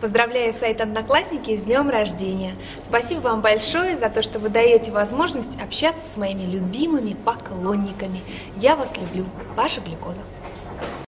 Поздравляю сайт Одноклассники с днем рождения. Спасибо вам большое за то, что вы даете возможность общаться с моими любимыми поклонниками. Я вас люблю. Ваша Глюкоза.